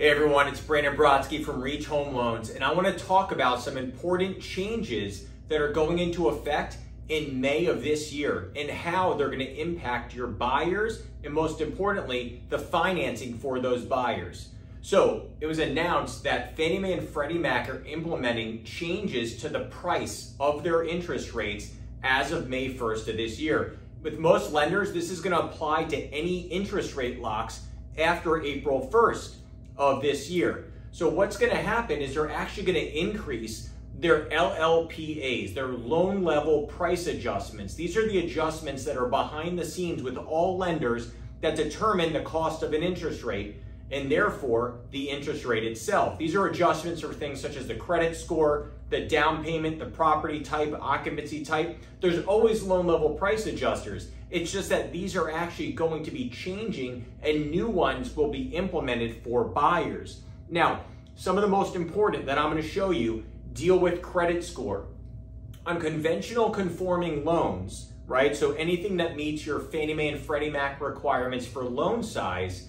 Hey everyone, it's Brandon Brotsky from Reach Home Loans, and I want to talk about some important changes that are going into effect in May of this year and how they're going to impact your buyers and most importantly, the financing for those buyers. So it was announced that Fannie Mae and Freddie Mac are implementing changes to the price of their interest rates as of May 1st of this year. With most lenders, this is going to apply to any interest rate locks after April 1st of this year. So what's going to happen is they're actually going to increase their LLPAs, their loan level price adjustments. These are the adjustments that are behind the scenes with all lenders that determine the cost of an interest rate and therefore the interest rate itself. These are adjustments for things such as the credit score, the down payment, the property type, occupancy type. There's always loan level price adjusters. It's just that these are actually going to be changing and new ones will be implemented for buyers. Now, some of the most important that I'm going to show you deal with credit score. On conventional conforming loans, right? So anything that meets your Fannie Mae and Freddie Mac requirements for loan size,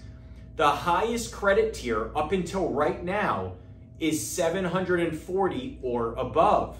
the highest credit tier up until right now is 740 or above.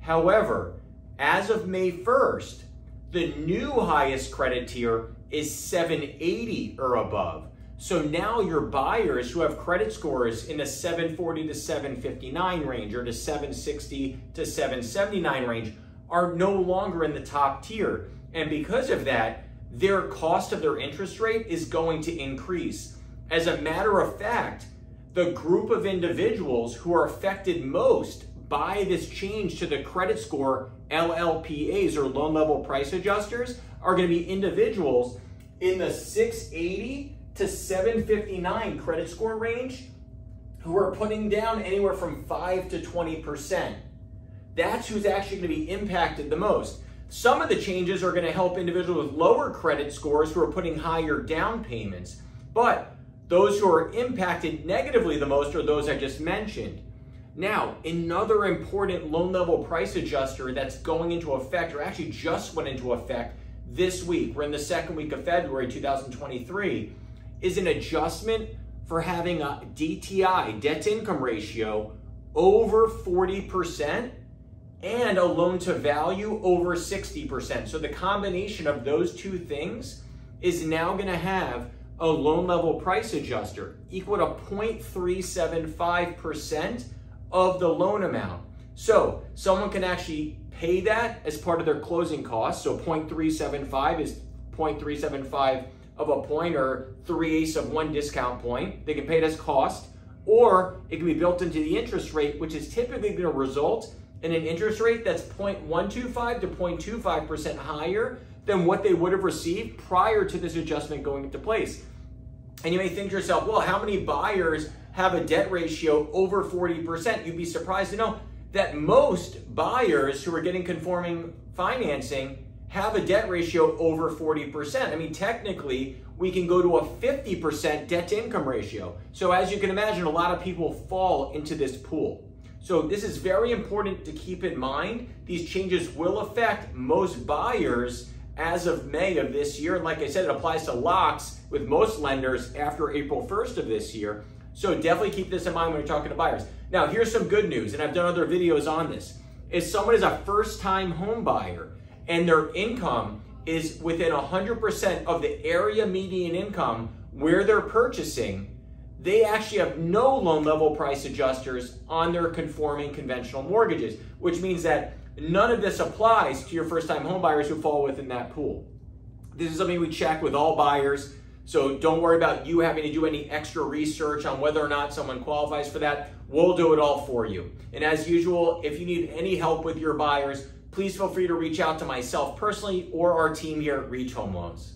However, as of May 1st, the new highest credit tier is 780 or above. So now your buyers who have credit scores in the 740 to 759 range or to 760 to 779 range are no longer in the top tier. And because of that, their cost of their interest rate is going to increase. As a matter of fact, the group of individuals who are affected most by this change to the credit score LLPAs or loan level price adjusters are going to be individuals in the 680 to 759 credit score range who are putting down anywhere from 5 to 20%. That's who's actually going to be impacted the most. Some of the changes are going to help individuals with lower credit scores who are putting higher down payments. But those who are impacted negatively the most are those I just mentioned. Now, another important loan level price adjuster that's going into effect, or actually just went into effect this week, we're in the second week of February 2023, is an adjustment for having a DTI, debt income ratio, over 40% and a loan to value over 60%. So the combination of those two things is now going to have a loan level price adjuster equal to 0.375% of the loan amount. So someone can actually pay that as part of their closing costs. So 0.375 is 0.375 of a point or 3 eighths of one discount point. They can pay it as cost, or it can be built into the interest rate, which is typically going to result in an interest rate that's 0.125 to 0.25% higher than what they would have received prior to this adjustment going into place. And you may think to yourself, well, how many buyers have a debt ratio over 40%? You'd be surprised to know that most buyers who are getting conforming financing have a debt ratio over 40%. I mean, technically, we can go to a 50% debt to income ratio. So as you can imagine, a lot of people fall into this pool. So this is very important to keep in mind. These changes will affect most buyers as of May of this year. And like I said, it applies to locks with most lenders after April 1st of this year. So definitely keep this in mind when you're talking to buyers. Now, here's some good news, and I've done other videos on this. If someone is a first-time home buyer and their income is within 100% of the area median income where they're purchasing, they actually have no loan level price adjusters on their conforming conventional mortgages, which means that None of this applies to your first time home buyers who fall within that pool. This is something we check with all buyers. So don't worry about you having to do any extra research on whether or not someone qualifies for that. We'll do it all for you. And as usual, if you need any help with your buyers, please feel free to reach out to myself personally or our team here at Reach Home Loans.